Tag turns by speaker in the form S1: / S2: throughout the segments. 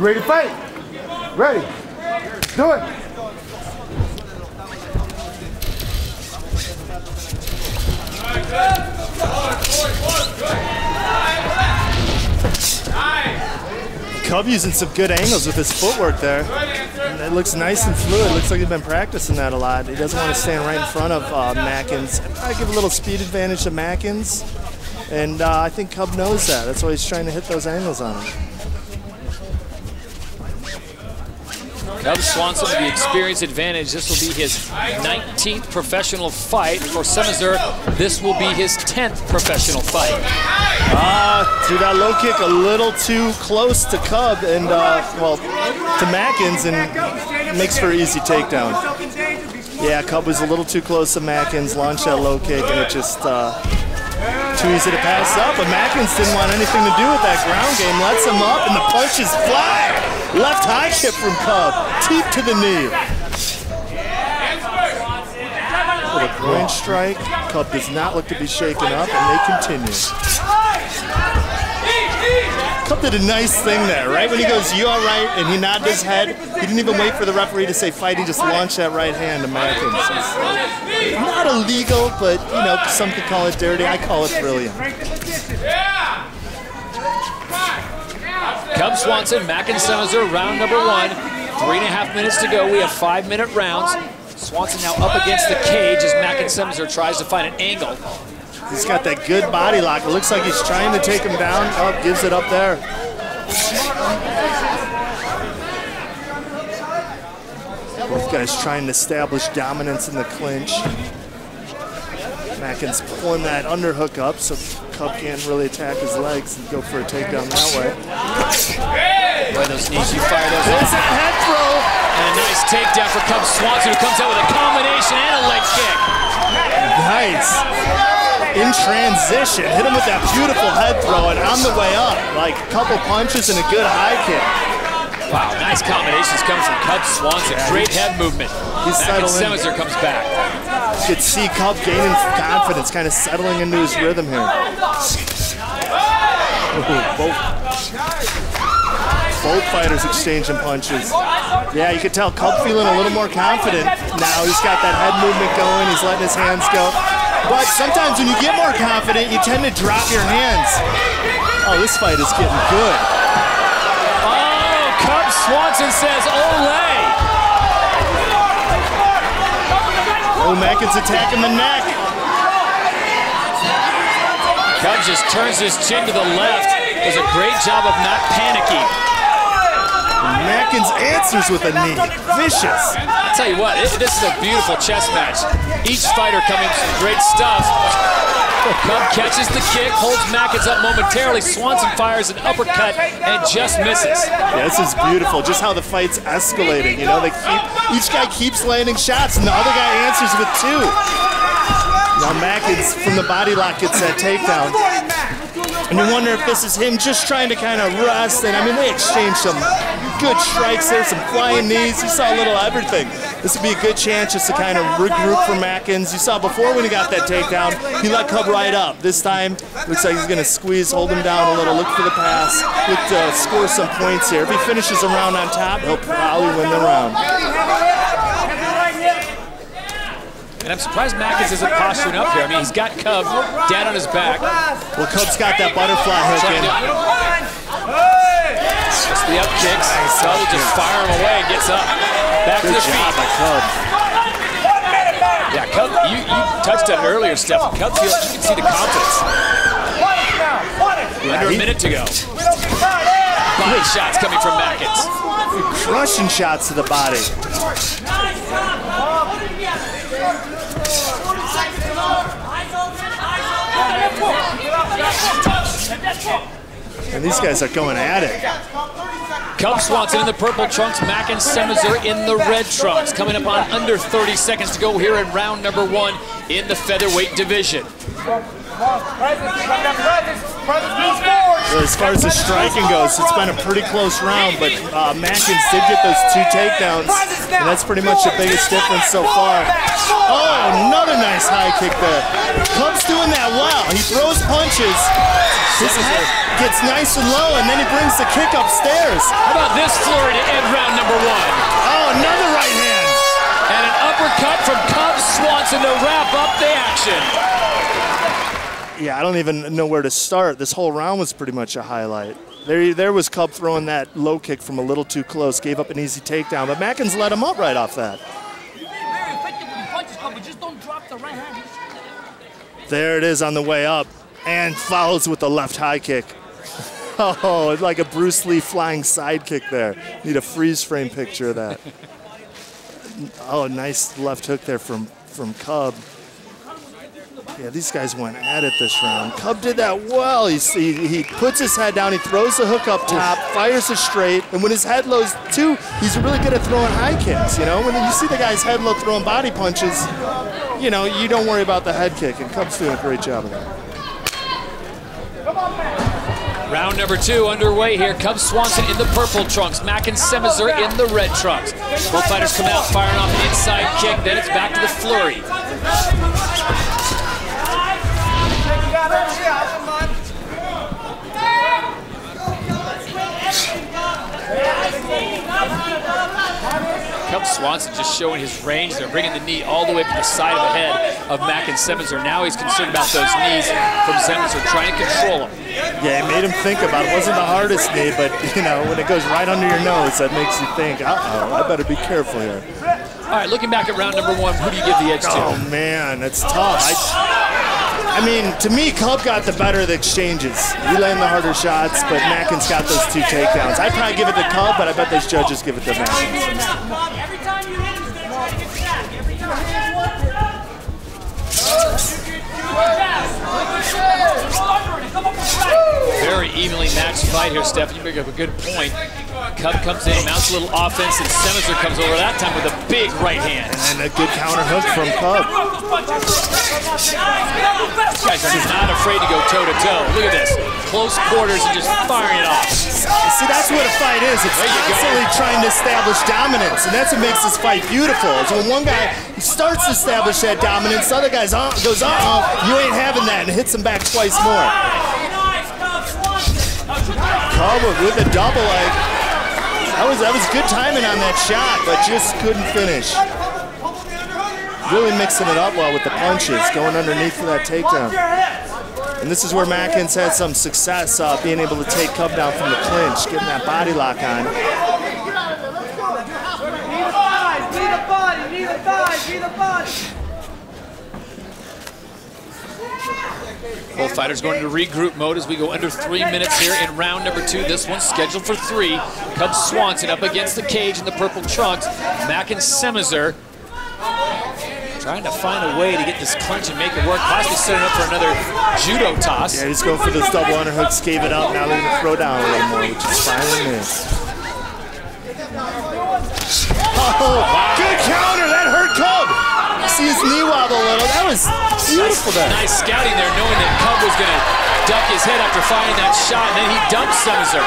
S1: Ready to fight? Ready. Do it.
S2: Cub using some good angles with his footwork there. It looks nice and fluid. Looks like he's been practicing that a lot. He doesn't want to stand right in front of uh, Mackens. I give a little speed advantage to Mackens, and uh, I think Cub knows that. That's why he's trying to hit those angles on him.
S3: Cub Swanson with the experience advantage. This will be his 19th professional fight. For Semerzier, this will be his 10th professional fight.
S2: Ah, uh, that low kick a little too close to Cub and, uh, well, to Mackens and makes for easy takedown. Yeah, Cub was a little too close to Mackens, launched that low kick, and it just uh, too easy to pass up. But Mackens didn't want anything to do with that ground game. Lets him up, and the punches fly. Left high kick from Cub, teep to the knee. With a groin strike, Cub does not look to be shaken up, and they continue. Cub did a nice thing there, right? When he goes, you all right, and he nodded his head. He didn't even wait for the referee to say fight. He just launched that right hand to Mackens. Not illegal, but, you know, some could call it dirty. I call it brilliant.
S3: Cub Swanson, Mack round number one. Three and a half minutes to go. We have five minute rounds. Swanson now up against the cage as Mack tries to find an angle.
S2: He's got that good body lock. It looks like he's trying to take him down. Up, oh, gives it up there. Both guys trying to establish dominance in the clinch. Mackin's pulling that underhook up, so Cub can't really attack his legs and go for a takedown that way.
S3: Boy, those knees, you fire those
S2: There's a head throw.
S3: And a nice takedown for Cub Swanson, who comes out with a combination and a leg kick.
S2: Nice. In transition, hit him with that beautiful head throw, and on the way up, like a couple punches and a good high kick.
S3: Wow, nice combinations coming from Cub Swanson. Great head movement.
S2: He's
S3: Mackens Semerzier comes back.
S2: You could see Cub gaining confidence, kind of settling into his rhythm here. Ooh, both, fighters exchanging punches. Yeah, you could tell Cub feeling a little more confident now. He's got that head movement going. He's letting his hands go. But sometimes when you get more confident, you tend to drop your hands. Oh, this fight is getting good.
S3: Oh, Cub Swanson says, Ole!
S2: Oh, Mackin's attacking the neck.
S3: Cub just turns his chin to the left. Does a great job of not panicking.
S2: Mackens answers with a knee. Vicious.
S3: I'll tell you what, it, this is a beautiful chess match. Each fighter coming with some great stuff. Cub catches the kick, holds Mackens up momentarily. Swanson fires an uppercut and just misses.
S2: Yeah, this is beautiful. Just how the fight's escalating. You know, they keep each guy keeps landing shots, and the other guy answers with two. Now Mackens from the body lock gets that takedown. And you wonder if this is him just trying to kind of rest. And I mean, they exchanged some good strikes there, some flying knees. You saw a little everything. This would be a good chance just to kind of regroup for Mackens. You saw before when he got that takedown, he let Cub right up. This time, looks like he's going to squeeze, hold him down a little, look for the pass, look to score some points here. If he finishes a round on top, he'll probably win the round.
S3: And I'm surprised Mackens isn't posturing up here. I mean, he's got Cub down on his back.
S2: Well, Cub's got that butterfly hook in.
S3: Just the up kicks. Cub will just fire him away and gets up. Back
S2: Good
S3: to the
S2: job
S3: feet.
S2: Cub.
S3: Yeah, Cub, you, you touched on it earlier, Steph. Cub feels, you can see the confidence. Under a minute to go. Body shots coming from Mackens.
S2: Crushing shots to the body. And these guys are going at it.
S3: Cub Swanson in the purple trunks, Mackens Semerzier in the red trunks. Coming up on under 30 seconds to go here in round number one in the featherweight division.
S2: As far as the striking goes, it's been a pretty close round, but uh, Mackens did get those two takedowns, and that's pretty much the biggest difference so far. Oh, another nice high kick there. Cub's doing that well. He throws punches. His head gets nice and low, and then he brings the kick upstairs.
S3: How about this, Flurry, to end round number one?
S2: Oh, another right hand.
S3: And an uppercut from Cub Swanson to wrap up the action.
S2: Yeah, I don't even know where to start. This whole round was pretty much a highlight. There, there was Cub throwing that low kick from a little too close, gave up an easy takedown, but Mackens let him up right off that. There it is on the way up, and follows with the left high kick. Oh, it's like a Bruce Lee flying side kick there. Need a freeze frame picture of that. Oh, nice left hook there from, from Cub. Yeah, these guys went at it this round. Cub did that well. He, he, he puts his head down, he throws the hook up top, fires a straight, and when his head low's too, he's really good at throwing high kicks. You know, when you see the guy's head low throwing body punches, you know, you don't worry about the head kick, and Cub's doing a great job of that.
S3: Round number two underway here. Cub Swanson in the purple trunks. Mackens Semerzier in the red trunks. Both fighters come out firing off an inside kick. Then it's back to the flurry. Cub Swanson just showing his range. They're bringing the knee all the way up to the side of the head of Mackens Semerzier. Now he's concerned about those knees from Semerzier, trying to control him.
S2: Yeah, it made him think about it. wasn't the hardest knee, but you know, when it goes right under your nose, that makes you think, uh-oh, I better be careful here.
S3: All right, looking back at round number one, who do you give the edge to?
S2: Oh man, that's tough. I, I mean, to me, Cub got the better of the exchanges. He landed the harder shots, but Mackens got those two takedowns. I'd probably give it to Cub, but I bet those judges give it to Mackens.
S3: Very evenly matched fight here, Steph. You bring up a good point. Cub comes in, mounts a little offense, and Semerzier comes over that time with a big right hand.
S2: And a good counter hook from Cub.
S3: These guys are not afraid to go toe to toe. Look at this. Close quarters and just firing it off.
S2: See, that's what a fight is. It's
S3: you go.
S2: trying to establish dominance, and that's what makes this fight beautiful. Is when one guy starts to establish that dominance, the other guy uh, goes, uh-oh, you ain't having that, and hits him back twice more. Cub with a double leg. That was that was good timing on that shot, but just couldn't finish. Really mixing it up well with the punches, going underneath for that takedown. And this is where Mackens had some success uh, being able to take Cub down from the clinch, getting that body lock on.
S4: Knee the body, knee the thighs, knee the body.
S3: Both fighters going into regroup mode as we go under three minutes here in round number two. This one's scheduled for three. Cub Swanson up against the cage in the purple trunks. Mackens Semerzier trying to find a way to get this clinch and make it work. Possibly setting up for another judo toss.
S2: Yeah, he's going for those double underhooks, gave it up. Now they're going to throw down a little more, which is fine with me. Oh, good counter. That hurt Cub. See his knee wobble a little. That was beautiful there.
S3: Nice scouting there, knowing that Cub was going to duck his head after firing that shot, and then he dumped Semerzier.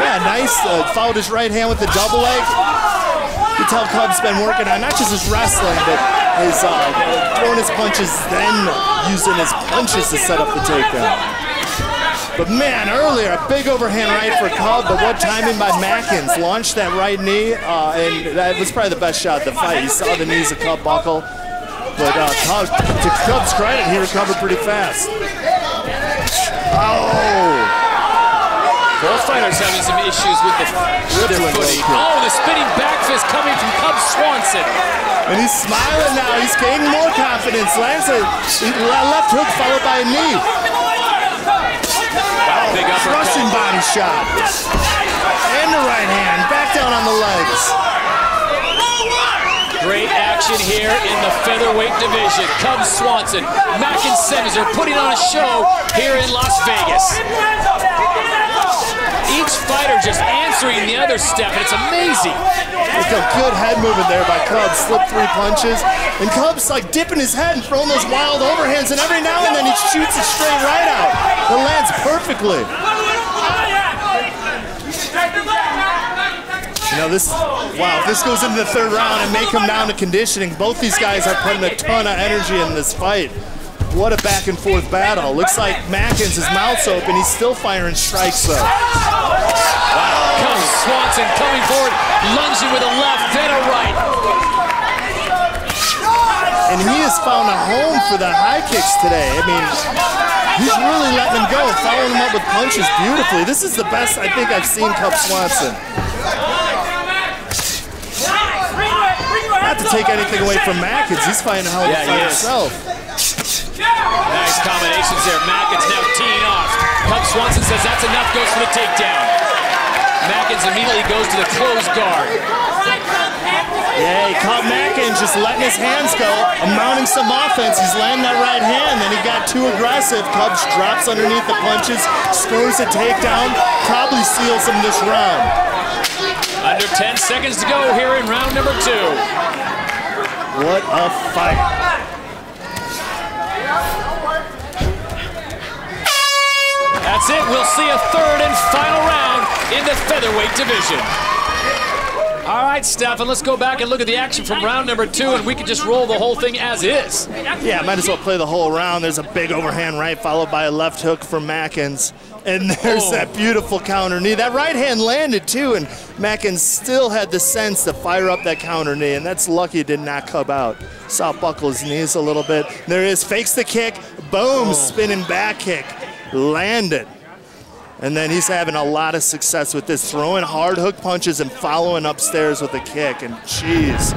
S2: Yeah, nice. Uh, followed his right hand with the double leg. You can tell Cub's been working on not just his wrestling, but his uh, throwing his punches, then using his punches to set up the takedown. But man, earlier, a big overhand right for Cub, but what timing by Mackens. Launched that right knee, uh, and that was probably the best shot of the fight. You saw the knees of Cub buckle. But uh, to Cub's credit, he recovered pretty fast. Oh!
S3: Both fighters having some issues with the, with the
S2: Rippling
S3: footing. Oh, the spinning back fist coming from Cub Swanson.
S2: And he's smiling now. He's gaining more confidence. Lands a left hook followed by a knee.
S3: Wow, big uppercut.
S2: Russian body shot. And the right hand. Back down on the legs.
S3: Great action here in the featherweight division. Cub Swanson, Mackens Semerzier putting on a show here in Las Vegas. Each fighter just answering the other step, and it's amazing.
S2: Look a good head movement there by Cub. Slipped three punches. And Cub's like dipping his head and throwing those wild overhands. And every now and then he shoots a straight right out. That lands perfectly. You know, this, wow, if this goes into the third round and may come down to conditioning, both these guys are putting a ton of energy in this fight. What a back and forth battle. Looks like Mackens, his mouth's open. He's still firing strikes, though.
S3: Wow, Cub Swanson coming forward, lunging with a left, then a right.
S2: And he has found a home for the high kicks today. I mean, he's really letting him go, following him up with punches beautifully. This is the best I think I've seen Cub Swanson. Not to take anything away from Mackens, he's fighting a hell of a
S3: Yeah, he
S2: fight himself.
S3: Nice combinations there. Mackens now teeing off. Cub Swanson says that's enough, goes for the takedown. Mackens immediately goes to the closed guard.
S2: Yeah, he caught Mackens just letting his hands go, mounting some offense. He's landing that right hand, then he got too aggressive. Cubs drops underneath the punches, scores a takedown, probably seals him this round.
S3: Under 10 seconds to go here in round number two.
S2: What a fight.
S3: That's it. We'll see a third and final round in the featherweight division. All right, Stefan, let's go back and look at the action from round number two, and we can just roll the whole thing as is.
S2: Yeah, might as well play the whole round. There's a big overhand right followed by a left hook from Mackens. And there's
S3: Oh.
S2: that beautiful counter knee. That right hand landed too, and Mackens still had the sense to fire up that counter knee, and that's lucky it did not come out. Saw buckle his knees a little bit. There is fakes the kick, boom, oh. spinning back kick, landed. And then he's having a lot of success with this, throwing hard hook punches and following upstairs with a kick. And jeez,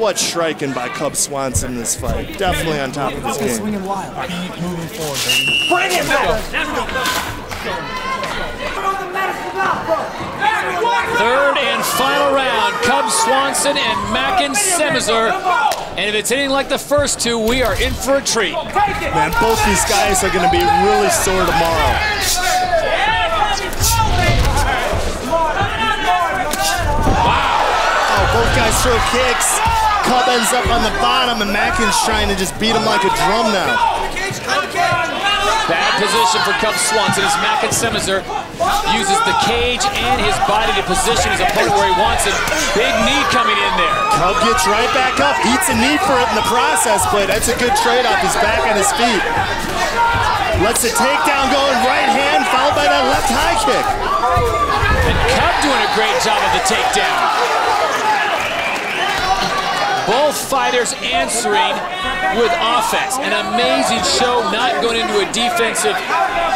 S2: what striking by Cub Swanson in this fight. Definitely on top of his game.
S4: Bring it back.
S3: Third and final round, Cub Swanson and Mackens Semerzier. And if it's anything like the first two, we are in for a treat.
S2: Man, both these guys are going to be really sore tomorrow. Oh, both guys throw kicks. Cub ends up on the bottom, and Mackin's trying to just beat him like a drum now.
S3: Bad position for Cub Swanson as Mackens Semerzier uses the cage and his body to position his opponent where he wants it. Big knee coming in there.
S2: Cub gets right back up, eats a knee for it in the process, but that's a good trade-off. He's back on his feet. Lets the takedown go in right hand, followed by that left high kick.
S3: And Cub doing a great job of the takedown. Both fighters answering with offense. An amazing show, not going into a defensive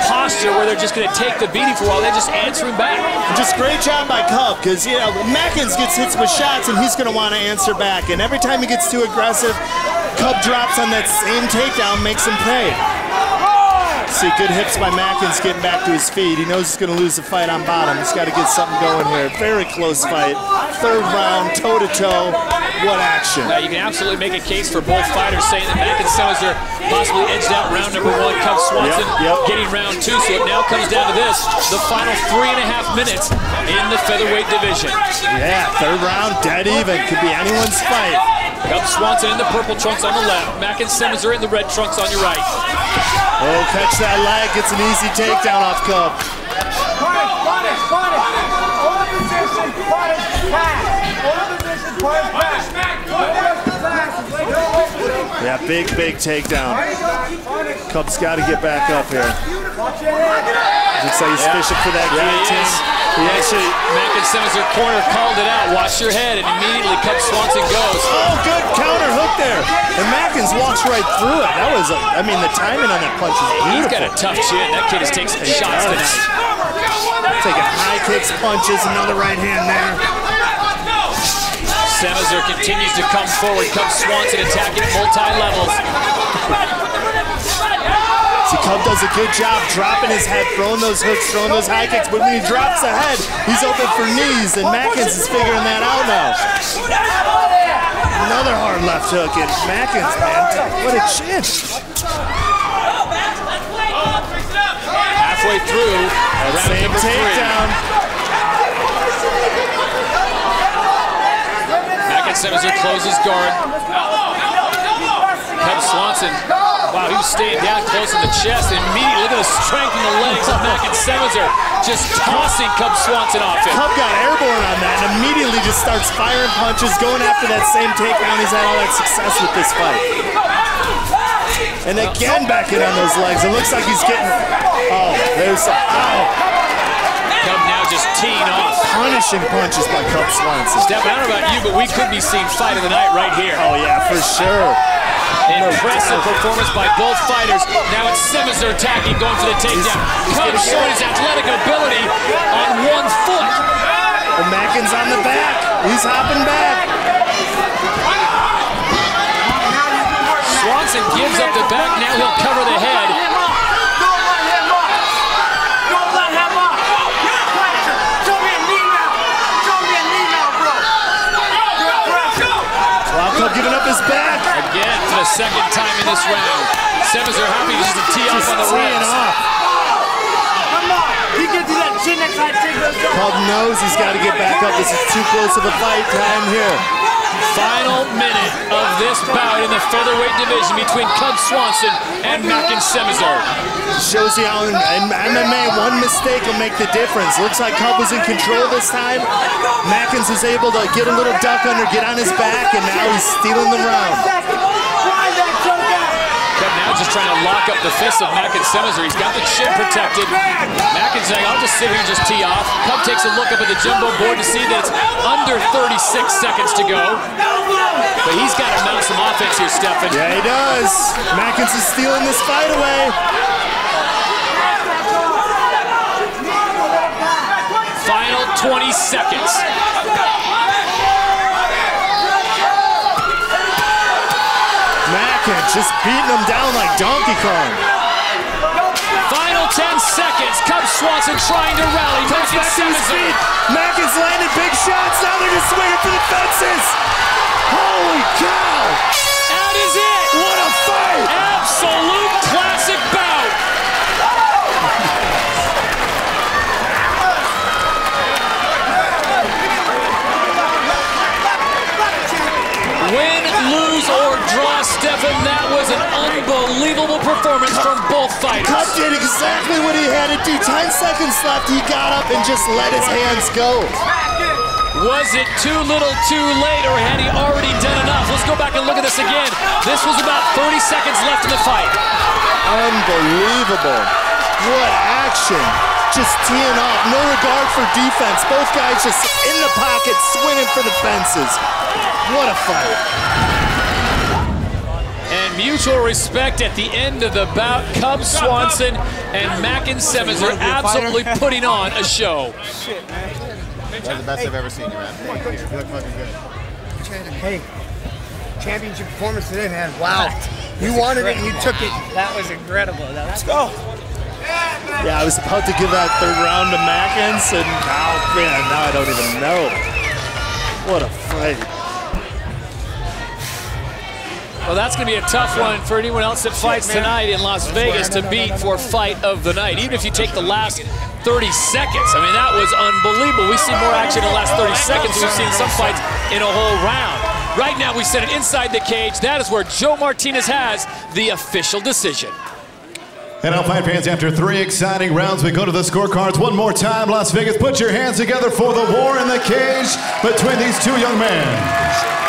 S3: posture where they're just going to take the beating for a while. They're just answering back.
S2: Just great job by Cub, because you know Mackens gets hits with shots, and he's going to want to answer back. And every time he gets too aggressive, Cub drops on that same takedown, makes him pay. See, good hips by Mackens getting back to his feet. He knows he's going to lose the fight on bottom. He's got to get something going here. Very close fight. Third round, toe to toe. What action?
S3: Now, you can absolutely make a case for both fighters saying that Mackens Semerzier possibly edged out round number one. Cub Swanson
S2: Yep, yep.
S3: getting round two. So it now comes down to this the final three and a half minutes in the featherweight division.
S2: Yeah, third round, dead even. Could be anyone's fight.
S3: Cub Swanson in the purple trunks on the left, Mackens Semerzier in the red trunks on your right.
S2: Oh, catch that leg. Gets an easy takedown off Cub.
S4: Punish, punish, punish. Hold the position, punish, pass. Hold position, punish, pass.
S2: Yeah, big, big takedown. Cub's got to get back up here. Looks like he's fishing for that guillotine.
S3: is.
S2: He actually,
S3: Mackens Semerzier corner called it out. Watch your head, and immediately Cub Swanson goes.
S2: oh, good counter hook there. And Mackens walks right through it. That was, a, I mean, the timing on that punch is
S3: He's
S2: beautiful.
S3: got a tough chin. That kid has taken some
S2: He
S3: shots
S2: does.
S3: tonight.
S2: Taking high kicks, punches, another right hand there.
S3: Semerzier continues to come forward. Cub Swanson attacking at multi-levels.
S2: Cub does a good job dropping his head, throwing those hooks, throwing those high kicks, but when he drops the head, he's open for knees, and Mackens is figuring that out now. Another hard left hook, and Mackens, man, what a chin.
S3: Halfway through round
S2: Same takedown.
S3: Mackens Semerzier closes guard. Cub Swanson, wow, he was staying down close in the chest. And immediately, look at the strength in the legs of Mackens Semerzier, just tossing Cub Swanson off him.
S2: Cub got airborne on that and immediately just starts firing punches, going after that same takedown. He's had all that success with this fight. And again back in on those legs. It looks like he's getting. Oh, there's. Oh.
S3: Cub now just teeing off.
S2: Punishing punches by Cub Swanson.
S3: Steph, I don't know about you, but we could be seeing fight of the night right here.
S2: Oh yeah, for sure.
S3: Impressive performance by both fighters. Now it's Semerzier attacking, going for the takedown. Cub showing his athletic ability on one foot.
S2: And Mackin's on the back. He's hopping back.
S3: Swanson gives up the back. Now he'll cover the head.
S4: Don't let him up. Don't let him up. Pressure. Show me a knee now. Show me a knee now, bro. Good pressure.
S2: Glauco giving up his back.
S3: Again for the second time in this round. Sevens are happy just to tee off
S2: Just
S3: on the
S2: teeing
S3: ribs.
S2: off.
S4: Come on. He gets you that chin next time. Take those up.
S2: Cub knows he's got to get back up. This is too close of a fight time here.
S3: Final minute of this bout in the featherweight division between Cub Swanson and Mackens Semerzier.
S2: Shows you how in, in MMA one mistake will make the difference. Looks like Cub was in control this time. Mackens was able to get a little duck under, get on his back, and now he's stealing the round.
S4: Grind that choke out.
S3: Cub now just trying to lock up the fists of Mackens Semerzier. He's got the chin protected. Mackens saying, I'll just sit here and just tee off. Cub takes a look up at the jumbo board to see that it's under 36 seconds to go. But he's got to mount some offense here, Stefan.
S2: Yeah, he does. Mackens is stealing this fight away.
S3: Final 20 seconds.
S2: Just beating him down like Donkey Kong.
S3: Final 10 seconds. Cub Swanson trying to rally.
S2: Comes back to his feet. Mackens landed big shots. Now they're just swinging for the fences. Holy cow!
S3: That is it.
S2: What a fight!
S3: Absolute classic bout. Performance from both fighters.
S2: Cub did exactly what he had to do. 10 seconds left. He got up and just let his hands go.
S3: Was it too little too late, or had he already done enough? Let's go back and look at this again. This was about 30 seconds left in the fight.
S2: Unbelievable. What action. Just teeing off. No regard for defense. Both guys just in the pocket, swinging for the fences. What a fight.
S3: And mutual respect at the end of the bout. Cub Swanson and Mackens are absolutely putting on a show.
S5: That's the best I've ever seen you, man. Thank you. You look fucking good.
S4: Hey, championship performance today, man. Wow. You wanted it and you took it.
S6: That was incredible. Now, let's go.
S2: Yeah, I was about to give that third round to Mackens, and now, man, now I don't even know. What a fight.
S3: Well, that's going to be a tough one for anyone else that fights tonight in Las Vegas to beat for fight of the night. Even if you take the last 30 seconds, I mean, that was unbelievable. We've seen more action in the last 30 seconds than we've seen some fights in a whole round. Right now, we set it inside the cage. That is where Joe Martinez has the official decision.
S7: And now, fight fans, after three exciting rounds, we go to the scorecards one more time. Las Vegas, put your hands together for the war in the cage between these two young men.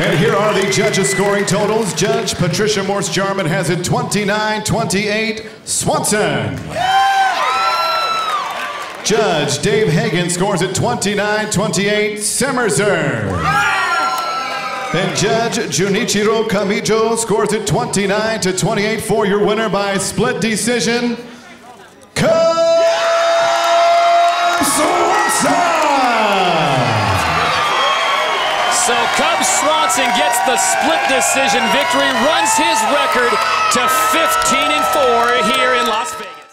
S7: And here are the judges' scoring totals. Judge Patricia Morse Jarman has it 29 28. Swanson. Judge Dave Hagen scores it 29 28. Semerzier. And Judge Junichiro Kamijo scores it 29 to 28 for your winner by split decision.
S3: So Cub Swanson gets the split decision victory, runs his record to 15 and 4 here in Las Vegas.